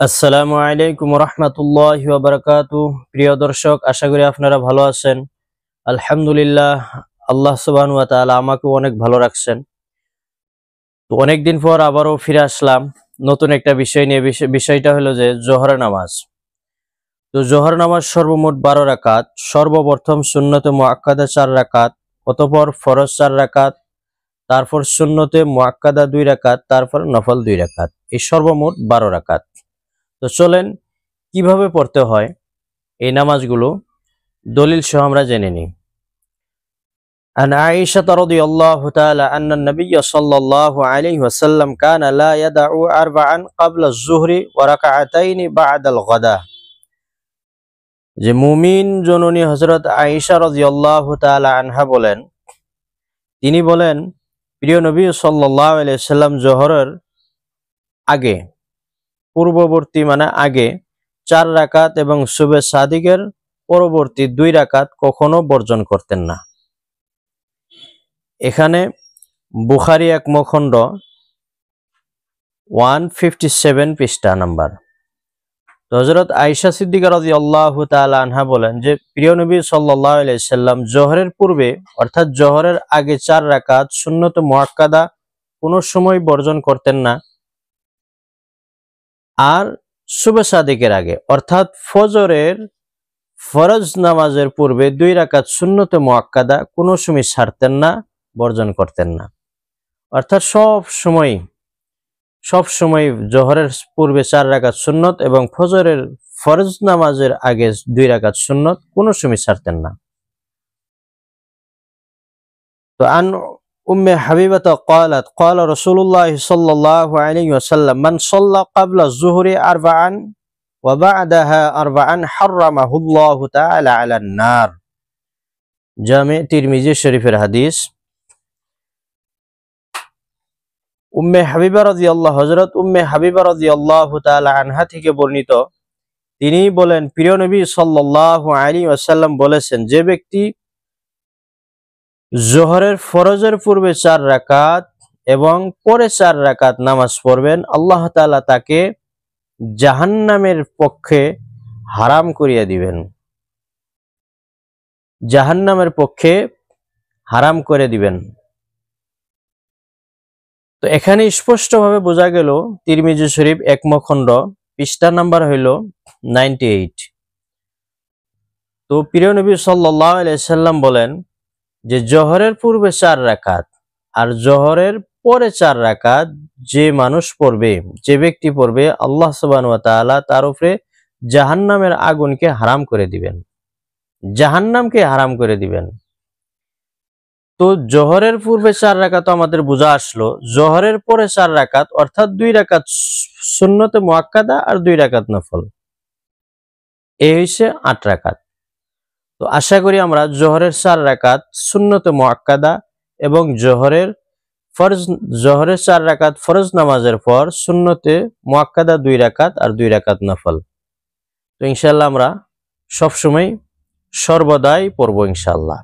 আসসালামু আলাইকুম রহমতুল্লাহ বারকাতু প্রিয় দর্শক, আশা করি আপনারা ভালো আছেন। আলহামদুলিল্লাহ, আল্লাহ সুবাহ আমাকে অনেক ভালো রাখছেন। তো অনেকদিন পর আবারও ফিরে আসলাম। নতুন একটা বিষয় নিয়ে বিষয়টা হলো যে জোহর নামাজ। তো জোহর নামাজ সর্বমোট বারো রাকাত, সর্বপ্রথম সুন্নতে মোয়াক্কাদা চার রাকাত, অতপর ফরজ চার রাকাত, তারপর সুন্নতে মোয়াক্কাদা দুই রাকাত, তারপর নফল দুই রাকাত। এই সর্বমোট বারো রাকাত। তো চলেন কিভাবে পড়তে হয় এই নামাজগুলো দলিল সহ আমরা জেনে নিই عن عائشة رضي الله تعالى أن النبي صلى الله عليه وسلم كان لا يدع أربعا قبل الظهر وركعتين بعد الغداء যে মুমিন জননী হজরত আয়েশা রাদিয়াল্লাহু তাআলা আনহা বলেন তিনি বলেন প্রিয় নবী সাল্লাল্লাহু আলাইহি সাল্লাম জোহরের আগে পূর্ববর্তী মানে আগে, চার রাকাত এবং সুবে সাদিকের পরবর্তী দুই রাকাত কখনো বর্জন করতেন না। এখানে বুখারি এক মখণ্ড ওয়ান ফিফটি সেভেন পৃষ্ঠা নাম্বার। হজরত আইসা সিদ্দিকা রাজি আল্লাহ আনহা বলেন যে, প্রিয় নবী সাল্লাম জোহরের পূর্বে, অর্থাৎ জহরের আগে চার রাকাত শূন্যত মোয়াক্কাদা কোনো সময় বর্জন করতেন না। আর শুভ সাদিকের আগে, অর্থাৎ ফজরের ফরজ নামাজের পূর্বে দুই রাকাত শূন্যতে মোয়াক্কাদা কোনো সময় ছাড়তেন না, বর্জন করতেন না। অর্থাৎ সব সময় সব সময় জোহরের পূর্বে চার রাকাত সুন্নত এবং ফজরের ফরজ নামাজের আগে দুই রাকাত সুন্নত কোনো সময় ছাড়তেন না। তো আন أم حبيبة قالت قال رسول الله صلى الله عليه وسلم من صلى قبل الظهر أربعا وبعدها أربعا حرمه الله تعالى على النار জামে তিরমিজি শরীফের হাদিস উম্মে হাবিবা রাদিয়াল্লাহ হযরত উম্মে হাবিবা রাদিয়াল্লাহু তাআলা আনহা থেকে বর্ণিত তিনি বলেন প্রিয় নবী সাল্লাল্লাহু আলাইহি ওয়াসাল্লাম বলেছেন যে ব্যক্তি জোহরের ফরজের পূর্বে চার রাকাত এবং পরে চার রাকাত নামাজ পড়বেন, আল্লাহ তাআলা তাকে জাহান্নামের পক্ষে হারাম করিয়া দিবেন। জাহান্নামের পক্ষে হারাম করে দিবেন। তো এখানে স্পষ্টভাবে বোঝা গেল, তিরমিজি শরীফ একমখণ্ড পৃষ্ঠা নাম্বার হইল নাইনটি এইট। তো প্রিয় নবী সাল্লাহ সাল্লাম বলেন যে জহরের পূর্বে চার রাকাত আর জহরের পরে চার রাকাত যে মানুষ পড়বে, যে ব্যক্তি পড়বে, আল্লাহ তাআলা তার উপরে জাহান্নামের আগুনকে হারাম করে দিবেন। জাহান্নামকে হারাম করে দিবেন। তো জহরের পূর্বে চার রাকাত আমাদের বোঝা আসলো, জহরের পরে চার রাকাত অর্থাৎ দুই রাকাত শূন্যতে মোয়াক্কাদা আর দুই রাকাত নফল। এই হইছে আট রাকাত। তো আশা করি আমরা জোহরের চার রাকাত শূন্যতে মোয়াক্কাদা এবং জোহরের ফরজ, জোহরের চার রাকাত ফরজ নামাজের পর শূন্যতে মোয়াক্কাদা দুই রাকাত আর দুই রাকাত নফল। তো ইনশাল্লাহ আমরা সবসময় সর্বদাই পড়ব ইনশাল্লাহ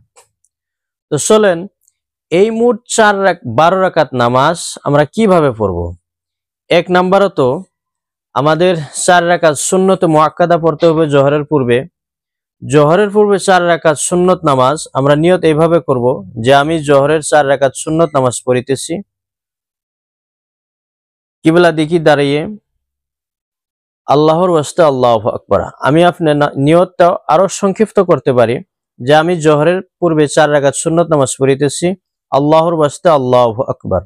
তো চলেন এই মোট চার বারো রাকাত নামাজ আমরা কীভাবে পড়ব? এক নাম্বারও তো আমাদের চার রাকাত শূন্যতে মোয়াক্কাদা পড়তে হবে জোহরের পূর্বে। জোহরের পূর্বে চার রাকাত সুন্নত নামাজ আমরা নিয়ত এইভাবে করব যে আমি জোহরের চার রাকাত সুন্নত নামাজ পড়িতেছি। কিবলা দিকি দাঁড়িয়ে আল্লাহর ওয়াস্তে আল্লাহ আকবর। আমি আপনার নিয়তটা আরও সংক্ষিপ্ত করতে পারি যে আমি জোহরের পূর্বে চার রাকাত সুন্নত নামাজ পড়িতেছি, আল্লাহর ওয়াস্তে আল্লাহ আকবর।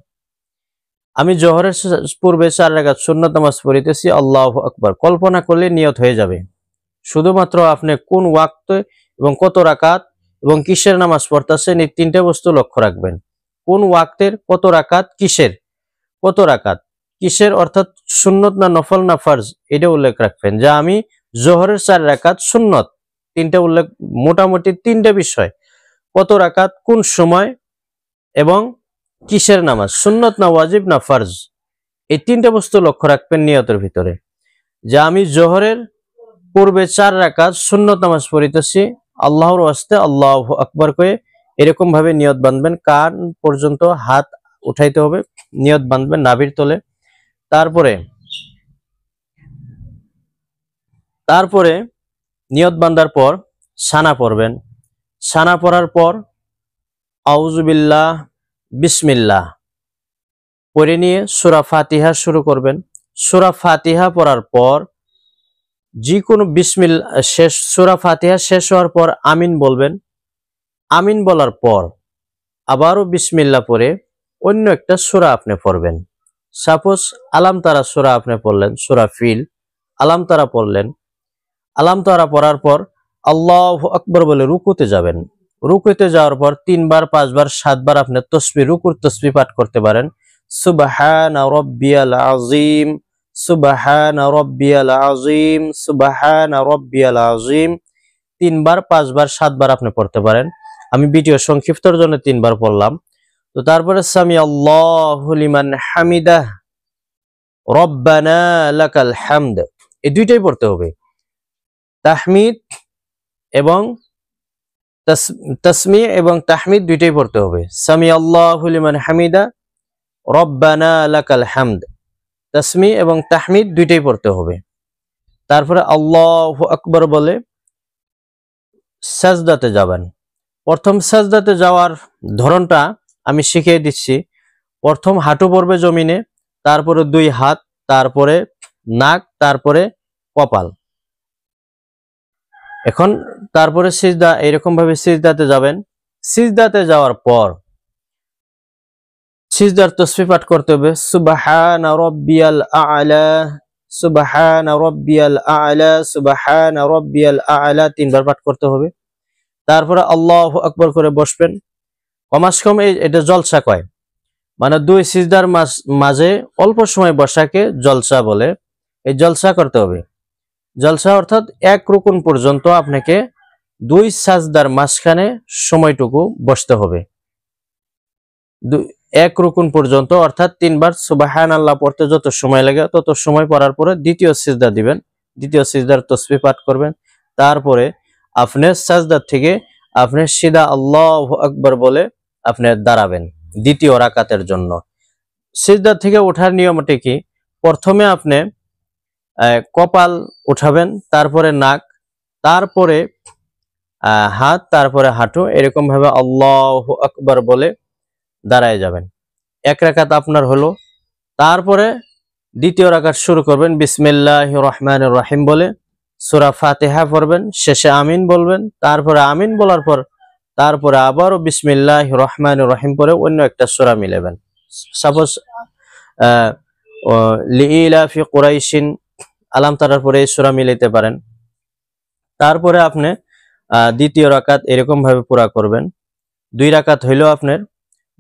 আমি জোহরের পূর্বে চার রাকাত সুন্নত নামাজ পড়িতেছি, আল্লাহ আকবর। কল্পনা করলে নিয়ত হয়ে যাবে। শুধুমাত্র আপনি কোন ওয়াক্ত এবং কত রাকাত এবং কিসের নামাজ পড়তেছেন, এই তিনটে বস্তু লক্ষ্য রাখবেন। কোন ওয়াক্তের কত রাকাত, কিসের? কত রাকাত? কিসের অর্থাৎ সুন্নত না নফল না ফার্জ, এটা উল্লেখ রাখবেন। যা আমি জোহরের চার রাকাত সুন্নত, তিনটা উল্লেখ, মোটামুটি তিনটা বিষয়। কত রাকাত, কোন সময় এবং কিসের নামাজ, সুন্নত না ওয়াজিব না ফার্জ, এই তিনটা বস্তু লক্ষ্য রাখবেন নিয়তের ভিতরে। যা আমি জোহরের পূর্বে চার রাকাত সুন্নত নামাজ পড়িতেছি। আল্লাহর ওয়াস্তে আল্লাহ আকবর করে এরকম ভাবে নিয়ত বাঁধবেন, কান পর্যন্ত হাত উঠাইতে হবে, নিয়ত বাঁধবেন নাভির তলে। তারপরে তারপরে নিয়ত বান্দার পর সানা পড়বেন। সানা পড়ার পর আউজুবিল্লাহ বিসমিল্লাহ পড়ে নিয়ে সুরা ফাতিহা শুরু করবেন। সুরা ফাতিহা পড়ার পর যে কোনো বিসমিল শেষ সুরা ফাতিহা শেষ হওয়ার পর আমিন বলবেন। আমিন বলার পর আবারও বিসমিল্লা পরে অন্য একটা সুরা আপনি পড়বেন। সাপোজ আলাম তারা সুরা আপনি পড়লেন, সুরা ফিল আলাম তারা পড়লেন। আলাম তারা পড়ার পর আল্লাহ আকবর বলে রুকুতে যাবেন। রুকুতে যাওয়ার পর তিনবার, পাঁচবার, সাতবার আপনি তসবি, রুকুর তসবি পাঠ করতে পারেন। সুবাহান রব্বিয়াল আজিম সুবাহান রব্বিয়াল আজিম সুবাহান রব্বিয়াল আজিম তিনবার, পাঁচবার, সাতবার আপনি পড়তে পারেন। আমি ভিডিও সংক্ষিপ্তর জন্য তিনবার পড়লাম। তো তারপরে সামি আল্লাহ লিমান হামিদা রব্বানা লাকাল হামদ। এই দুইটাই পড়তে হবে। তাহমিদ এবং তসমি এবং তাহমিদ দুইটাই পড়তে হবে। সামি আল্লাহ লিমান হামিদা রব্বানা লাকাল হামদ। তসমি এবং তাহমিদ দুইটাই পড়তে হবে। তারপরে আল্লাহ আকবর বলে, সাজদাতে যাবেন। প্রথম সাজদাতে যাওয়ার ধরনটা আমি শিখিয়ে দিচ্ছি। প্রথম হাঁটু পড়বে জমিনে, তারপরে দুই হাত, তারপরে নাক, তারপরে কপাল। এখন তারপরে সিজদা এরকম ভাবে সিজদাতে যাবেন। সিজদাতে যাওয়ার পর সিজদার তসফি পাঠ করতে হবে। সুবাহান রব্বিয়াল আলা, সুবাহান রব্বিয়াল আলা, সুবাহান রব্বিয়াল আলা তিনবার পাঠ করতে হবে। তারপরে আল্লাহ আকবর করে বসবেন। কমাস কম এটা জলসা কয়? মানে দুই সিজদার মাঝে অল্প সময় বসাকে জলসা বলে। এই জলসা করতে হবে। জলসা অর্থাৎ এক রুকুন পর্যন্ত আপনাকে দুই সাজদার মাঝখানে সময়টুকু বসতে হবে। এক রুকুন পর্যন্ত, অর্থাৎ তিনবার সুবাহান আল্লাহ পড়তে যত সময় লাগে, তত সময় পড়ার পরে দ্বিতীয় সিজদা দিবেন। দ্বিতীয় সিজদার তসবি পাঠ করবেন। তারপরে আপনি সাজদার থেকে আপনি সিদা আল্লাহ আকবর বলে আপনি দাঁড়াবেন দ্বিতীয় রাকাতের জন্য। সিজদার থেকে ওঠার নিয়মটি কি? প্রথমে আপনি কপাল উঠাবেন, তারপরে নাক, তারপরে হাত, তারপরে হাঁটু এরকম ভাবে আল্লাহ আকবর বলে দাঁড়ায় যাবেন। এক রাকাত আপনার হলো। তারপরে দ্বিতীয় রাকাত শুরু করবেন বিসমিল্লাহ রহমান রহিম বলে। সুরা ফাতেহা পড়বেন, শেষে আমিন বলবেন। তারপরে আমিন বলার পর, তারপরে আবারও বিসমিল্লাহ রহমান রহিম পরে অন্য একটা সুরা মিলেবেন। সাপোজ লিলাফি কোরাইশিন, আলাম তারার পরে এই সুরা মিলাইতে পারেন। তারপরে আপনি দ্বিতীয় রাকাত এরকম ভাবে পুরা করবেন। দুই রাকাত হইল আপনার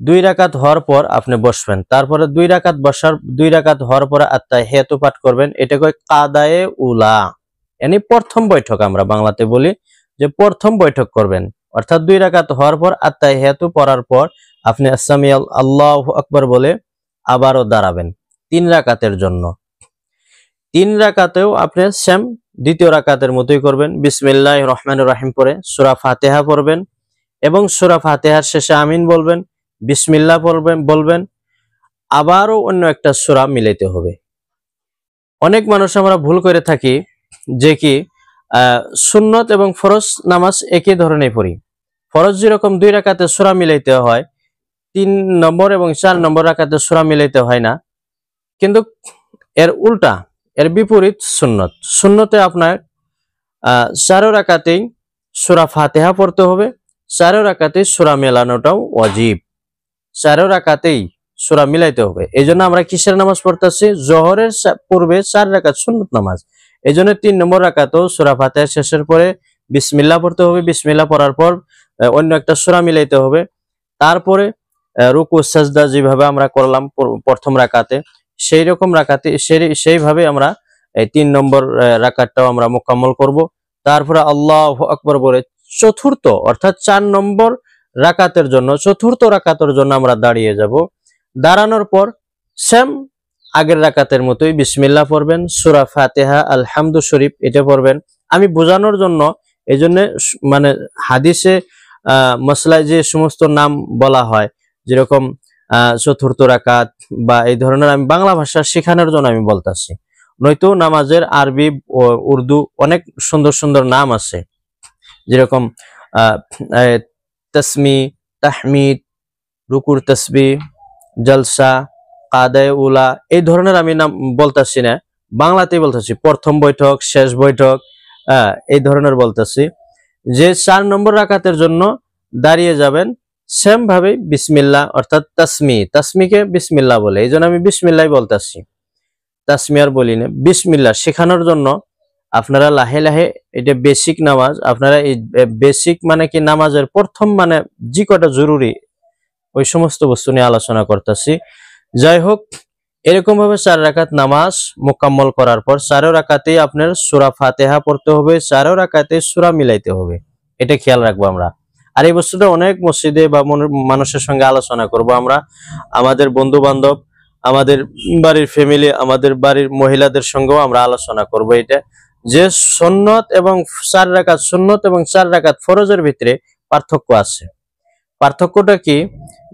দুই রাকাত হওয়ার পর আপনি বসবেন। তারপরে দুই রাকাত বসার, দুই রাকাত হওয়ার পরে আত্মায় হেতু পাঠ করবেন। এটা কয় কাদায়ে উলা। এনি প্রথম বৈঠক আমরা বাংলাতে বলি যে প্রথম বৈঠক করবেন। অর্থাৎ দুই রাকাত হওয়ার পর আত্মায় হেতু পড়ার পর আপনি আসামি আল্লাহ আকবর বলে আবারও দাঁড়াবেন তিন রাকাতের জন্য। তিন রাকাতেও আপনি সেম দ্বিতীয় রাকাতের মতোই করবেন। বিসমিল্লাহ রহমান রাহিম পরে সুরা ফাতেহা পড়বেন এবং সুরা ফাতেহার শেষে আমিন বলবেন। বিসমিল্লা বলবেন বলবেন, আবারও অন্য একটা সুরা মিলাইতে হবে। অনেক মানুষ আমরা ভুল করে থাকি যে কি সুন্নত এবং ফরজ নামাজ একই ধরনের পড়ি। ফরজ যেরকম দুই রাকাতে সুরা মিলাইতে হয়, তিন নম্বর এবং চার নম্বর রাকাতে সুরা মিলাইতে হয় না। কিন্তু এর উল্টা, এর বিপরীত সুন্নত। সুন্নতে আপনার চারো রাকাতেই সুরা ফাতেহা পড়তে হবে, চারো রাকাতে সুরা মেলানোটাও অজীব চারো রাকাতেই সুরা মিলাইতে হবে। এই জন্য আমরা কিসের নামাজ পড়তেছি? জহরের পূর্বে চার রাকাত সুন্নত নামাজ। এই জন্য তিন নম্বর রাকাতেও সুরা ফাতেহা শেষের পরে বিসমিল্লা পড়তে হবে। বিসমিল্লা পড়ার পর অন্য একটা সুরা মিলাইতে হবে। তারপরে রুকু, সাজদা যেভাবে আমরা করলাম প্রথম রাকাতে, সেই রকম রাকাতে সেইভাবে আমরা এই তিন নম্বর রাকাতটাও আমরা মোকাম্মল করব। তারপরে আল্লাহ আকবর বলে চতুর্থ, অর্থাৎ চার নম্বর রাকাতের জন্য, চতুর্থ রাকাতের জন্য আমরা দাঁড়িয়ে যাব। দাঁড়ানোর পর সেম আগের রাকাতের মতোই বিসমিল্লা পড়বেন, সুরা ফাতেহা, আলহামদু শরীফ এটা পড়বেন। আমি বোঝানোর জন্য এই মানে হাদিসে মশলায় যে সমস্ত নাম বলা হয়, যেরকম চতুর্থ রাকাত বা এই ধরনের আমি বাংলা ভাষা শেখানোর জন্য আমি বলতেছি। নয়তো নামাজের আরবি উর্দু অনেক সুন্দর সুন্দর নাম আছে। যেরকম তসমি তাহমিদ রুকুর তসবি জলসা কাদায় উলা এই ধরনের আমি নাম বলতেছি না। বাংলাতেই বলতেছি প্রথম বৈঠক শেষ বৈঠক আহ, এই ধরনের বলতেছি। যে চার নম্বর রাকাতের জন্য দাঁড়িয়ে যাবেন সেম ভাবে বিসমিল্লা অর্থাৎ তাসমি। তাসমিকে বিসমিল্লা বলে এই আমি বিসমিল্লাই বলতেছি। তাসমি আর বলি না বিসমিল্লা শেখানোর জন্য আপনারা লাহে লাহে এটা বেসিক নামাজ, আপনারা এই বেসিক মানে কি নামাজের প্রথম মানে যে কটা জরুরি, ওই সমস্ত বস্তু নিয়ে আলোচনা করতেছি। যাই হোক এরকম ভাবে চার রাকাত নামাজ মোকাম্মল করার পর চারো রাকাতে আপনার সুরা ফাতেহা পড়তে হবে, চারো রাকাতে সুরা মিলাইতে হবে। এটা খেয়াল রাখব আমরা। আর এই বস্তুটা অনেক মসজিদে বা মন- মানুষের সঙ্গে আলোচনা করব আমরা। আমাদের বন্ধু বান্ধব আমাদের বাড়ির ফ্যামিলি আমাদের বাড়ির মহিলাদের সঙ্গেও আমরা আলোচনা করব এটা। যে সুন্নত এবং চার রাকাত, সুন্নত এবং চার রাকাত ফরজের ভিতরে পার্থক্য আছে। পার্থক্যটা কি?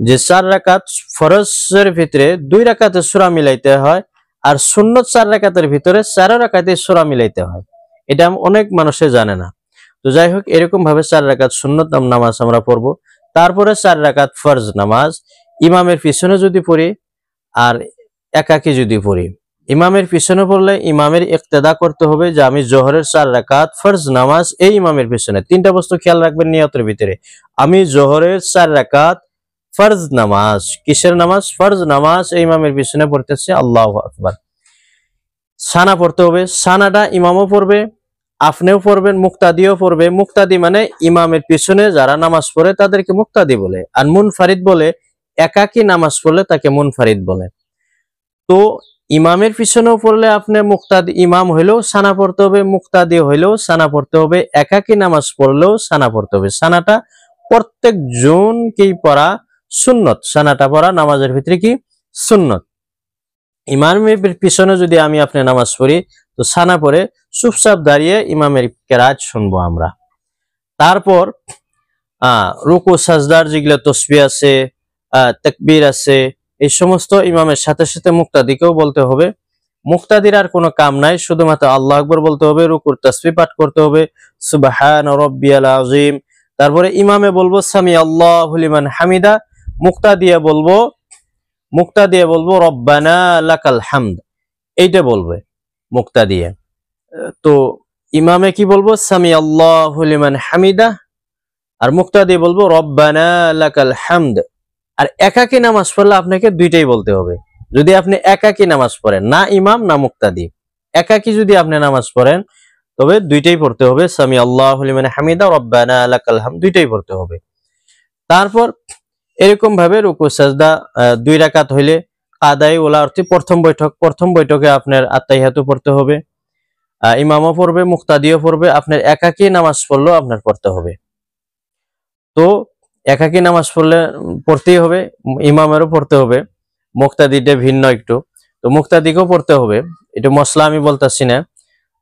যে চার রাকাত ফরজের ভিতরে দুই রাকাতে সুরা মিলাইতে হয় আর সুন্নত চার রাকাতের ভিতরে চার রাকাতে সুরা মিলাইতে হয়। এটা অনেক মানুষে জানে না। তো যাই হোক এরকম ভাবে চার রাকাত সুন্নত নামাজ আমরা পড়ব। তারপরে চার রাকাত ফরজ নামাজ। ইমামের পিছনে যদি পড়ি আর একাকি যদি পড়ি ইমামের পিছনে পড়লে ইমামের ইক্তেদা করতে হবে যে আমি জোহরের চার রাকাত ফরজ নামাজ এই ইমামের পিছনে। তিনটা বস্তু খেয়াল রাখবেন নিয়তের ভিতরে। আমি জোহরের চার রাকাত ফরজ নামাজ, কিসের নামাজ? ফরজ নামাজ এই ইমামের পিছনে পড়তেছে, আল্লাহ আকবার। সানা পড়তে হবে, সানাটা ইমামও পড়বে, আপনিও পড়বেন, মুক্তাদিও পড়বে। মুক্তাদি মানে ইমামের পিছনে যারা নামাজ পড়ে তাদেরকে মুক্তাদি বলে। আর মুনফারিদ বলে, একাকি নামাজ পড়লে তাকে মুনফারিদ বলে। তো ইমামের পিছনেও পড়লে আপনি মুক্তাদি ইমাম হইলেও সানা পড়তে হবে, মুক্তাদি হইলেও সানা পড়তে হবে, একাকি নামাজ পড়লেও সানা পড়তে হবে। সানাটা প্রত্যেক জনকেই পড়া সুন্নত। সানাটা পড়া নামাজের ভিতরে কি? সুন্নত। ইমামের পিছনে যদি আমি আপনি নামাজ পড়ি, তো সানা পড়ে চুপচাপ দাঁড়িয়ে ইমামের কেরাত শুনব আমরা। তারপর, আহ, রুকু, সাজদার যেগুলো তসবি আছে, আহ, তাকবীর আছে এই সমস্ত ইমামের সাথে সাথে মুক্তাদিকেও বলতে হবে। মুক্তাদির আর কোনো কাম নাই, শুধুমাত্র আল্লাহ আকবর বলতে হবে, রুকুর তসবি পাঠ করতে হবে। সুবাহান রব্বিয়াল আজিম তারপরে ইমামে বলব সামি আল্লাহ লিমান হামিদা। মুক্তা দিয়ে বলব মুক্তা দিয়ে বলব, রব্বানা লাকাল হামদ। এইটা বলবে মুক্তা দিয়ে তো ইমামে কি বলব সামি আল্লাহ লিমান হামিদা। আর মুক্তা দিয়ে বলব, রব্বানা লাকাল হামদ। আর একাকি নামাজ পড়লে আপনাকে দুইটাই বলতে হবে। যদি আপনি একাকি নামাজ পড়েন, না ইমাম, না মুক্তাদি। একাকি যদি আপনি নামাজ পড়েন, তবে দুইটাই পড়তে হবে। সামি আল্লাহ লিমান হামিদা, রব্বানা লাকাল হামদ, দুইটাই পড়তে হবে। তারপর এরকম ভাবে রুকু, সাজদা দুই রাকাত হইলে আদায়, ওলা অর্থে প্রথম বৈঠক, প্রথম বৈঠকে আপনার আত্মাইহাতু পড়তে হবে। ইমামও পড়বে, মুক্তাদিও পড়বে। আপনার একাকী নামাজ পড়লেও আপনার পড়তে হবে। তো একাকী নামাজ পড়লে, পড়তেই হবে, ইমামেরও পড়তে হবে মুক্তাদিটা ভিন্ন একটু। তো মুক্তাদিকেও পড়তে হবে। এটা মশলা আমি বলতেছি না।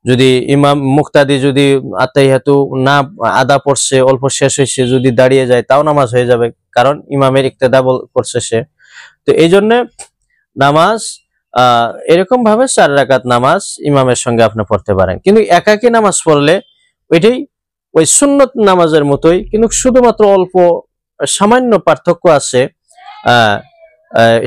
যদি ইমাম মুক্তাদি যদি আত্মাইহাতু না আদা পড়ছে, অল্প শেষ হয়েছে, যদি দাঁড়িয়ে যায়, তাও নামাজ হয়ে যাবে, কারণ ইমামের ইক্তেদা করছে সে। তো এই জন্যে নামাজ আহ এরকম ভাবে চার রাকাত নামাজ ইমামের সঙ্গে আপনি পড়তে পারেন। কিন্তু একাকী নামাজ পড়লে ওইটাই ওই সুন্নত নামাজের মতোই, কিন্তু শুধুমাত্র অল্প সামান্য পার্থক্য আছে।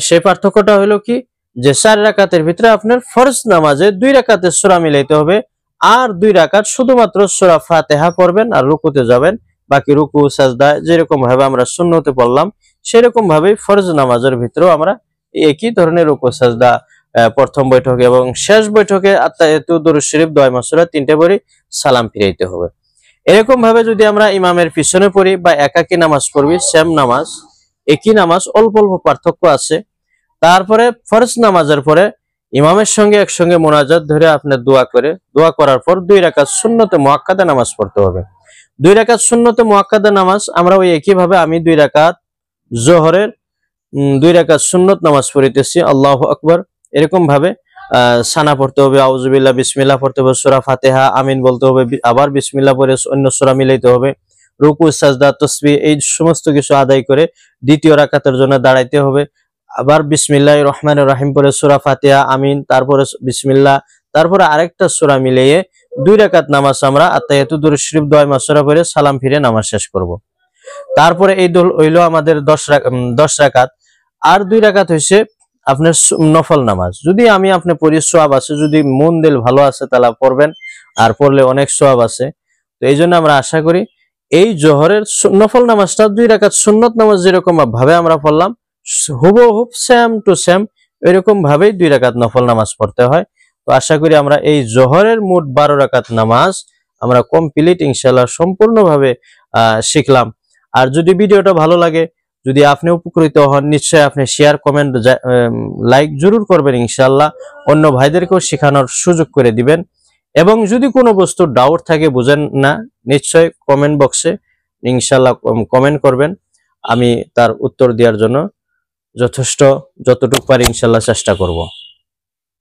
সেই পার্থক্যটা হলো কি যে চার রাকাতের ভিতরে আপনার ফরজ নামাজে দুই রাকাতের সোরা মিলাইতে হবে আর দুই রাকাত শুধুমাত্র সোরা ফাতেহা পড়বেন আর রুকুতে যাবেন। বাকি রুকু, সাজদা যেরকম ভাবে আমরা শূন্যতে পড়লাম, সেরকম ভাবেই ফরজ নামাজের ভিতরেও আমরা একই ধরনের রুকু, সাজদা প্রথম বৈঠকে এবং শেষ বৈঠকে আত্মায়তু দরুদ শরীফ দয় মাসুরা তিনটে পড়ি সালাম ফিরাইতে হবে। এরকম ভাবে যদি আমরা ইমামের পিছনে পড়ি বা একাকী নামাজ পড়বি সেম নামাজ, একই নামাজ, অল্প অল্প পার্থক্য আছে। তারপরে ফরজ নামাজের পরে ইমামের সঙ্গে একসঙ্গে মোনাজাত ধরে আপনার দোয়া করে, দোয়া করার পর দুই রাকাত শূন্যতে মোয়াক্কাদা নামাজ পড়তে হবে। দুই রাকাত শূন্যতে মোয়াক্কাদা নামাজ আমরা ওই একই ভাবে আমি দুই রাকাত জোহরের দুই রাকাত সুন্নত নামাজ পড়িতেছি, আল্লাহ আকবর, এরকম ভাবে সানা পড়তে হবে আউজুবিল্লাহ বিসমিল্লাহ পড়তে হবে, সুরা ফাতেহা, আমিন বলতে হবে আবার বিসমিল্লাহ পরে অন্য সুরা মিলাইতে হবে। রুকু, সাজদা, তসবি, এই সমস্ত কিছু আদায় করে দ্বিতীয় রাকাতের জন্য দাঁড়াইতে হবে। আবার বিসমিল্লাহ রহমান রাহিম পরে সুরা ফাতেহা, আমিন, তারপরে বিসমিল্লাহ, তারপরে আরেকটা সূরা মিলিয়ে দুই রাকাত নামাজ আমরা আত্মায়াতু দুরুদ শরীফ, দোয়া মাসুরা পরে সালাম ফিরে নামাজ শেষ করব। তারপরে এই দল হইল আমাদের দশ দশ রাকাত। আর দুই রাকাত হইছে আপনার নফল নামাজ। যদি আমি আপনি পড়ি সোয়াব আছে, যদি মন দিল ভালো আছে, তাহলে পড়বেন। আর পড়লে অনেক সোয়াব আছে। তো এই জন্য আমরা আশা করি, এই জোহরের নফল নামাজটা দুই রাকাত সুন্নত নামাজ যেরকম ভাবে আমরা পড়লাম হুবহুব সেম টু সেম এরকম ভাবেই দুই রাকাত নফল নামাজ পড়তে হয়। তো আশা করি আমরা এই জোহরের মোট বারো রাকাত নামাজ আমরা কমপ্লিট ইনশাল্লাহ সম্পূর্ণভাবে শিখলাম। আর যদি ভিডিওটা ভালো লাগে যদি আপনি উপকৃত হন, নিশ্চয়ই আপনি শেয়ার কমেন্ট লাইক জরুর করবেন ইনশাল্লাহ অন্য ভাইদেরকেও শেখানোর সুযোগ করে দিবেন। এবং যদি কোনো বস্তু ডাউট থাকে, বুঝেন না নিশ্চয় কমেন্ট বক্সে ইনশাল্লাহ কমেন্ট করবেন। আমি তার উত্তর দেওয়ার জন্য যথেষ্ট, যতটুকু পারি ইনশাল্লাহ চেষ্টা করব।